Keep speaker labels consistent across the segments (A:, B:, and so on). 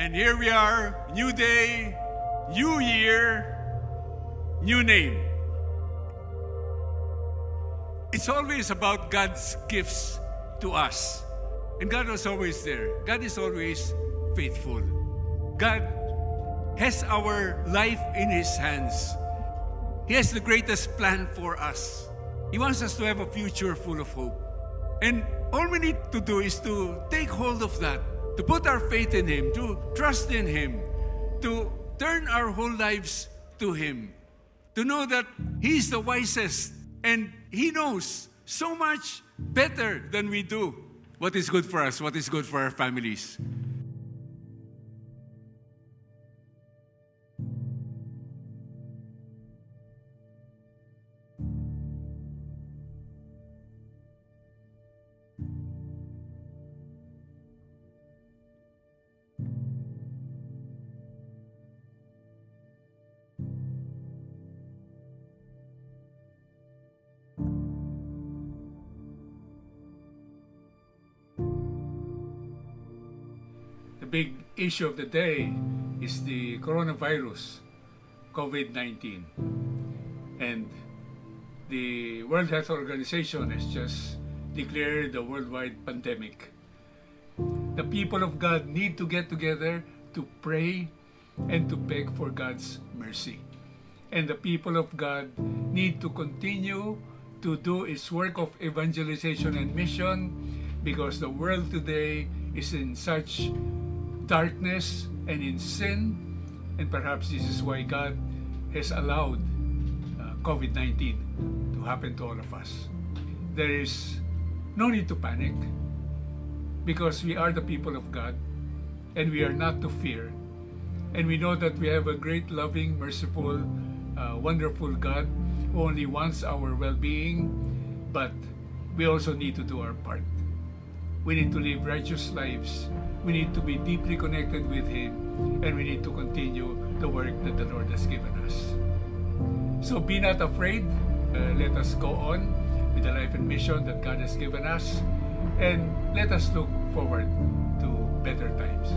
A: And here we are, new day, new year, new name. It's always about God's gifts to us. And God was always there. God is always faithful. God has our life in His hands. He has the greatest plan for us. He wants us to have a future full of hope. And all we need to do is to take hold of that, to put our faith in Him, to trust in Him, to turn our whole lives to Him, to know that He's the wisest and He knows so much better than we do what is good for us, what is good for our families. Big issue of the day is the coronavirus, COVID 19. And the World Health Organization has just declared a worldwide pandemic. The people of God need to get together to pray and to beg for God's mercy. And the people of God need to continue to do its work of evangelization and mission because the world today is in such darkness and in sin. And perhaps this is why God has allowed uh, COVID 19 to happen to all of us. There is no need to panic because we are the people of God and we are not to fear. And we know that we have a great, loving, merciful, uh, wonderful God who only wants our well being, but we also need to do our part. We need to live righteous lives we need to be deeply connected with Him and we need to continue the work that the Lord has given us. So be not afraid. Uh, let us go on with the life and mission that God has given us and let us look forward to better times.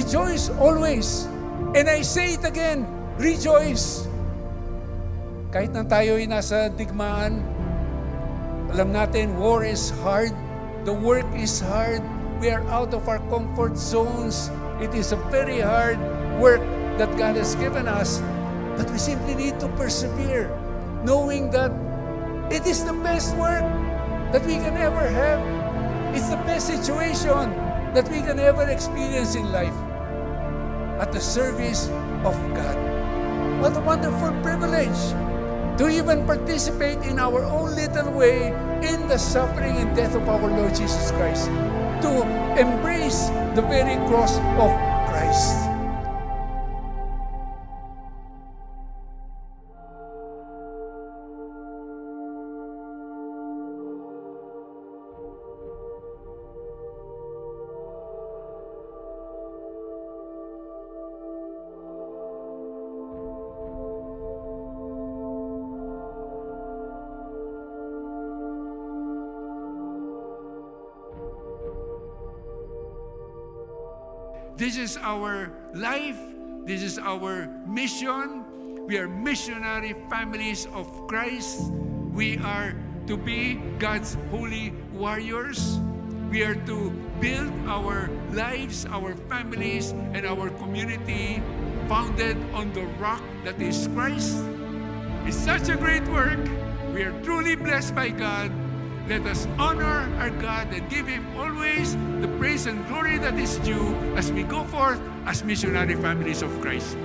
B: Rejoice always. And I say it again, rejoice. Kahit na tayo ay nasa digmaan, alam natin, war is hard. The work is hard. We are out of our comfort zones. It is a very hard work that God has given us. But we simply need to persevere, knowing that it is the best work that we can ever have. It's the best situation that we can ever experience in life at the service of God. What a wonderful privilege to even participate in our own little way in the suffering and death of our Lord Jesus Christ, to embrace the very cross of Christ.
A: This is our life. This is our mission. We are missionary families of Christ. We are to be God's holy warriors. We are to build our lives, our families, and our community founded on the rock that is Christ. It's such a great work. We are truly blessed by God let us honor our God and give Him always the praise and glory that is due as we go forth as missionary families of Christ.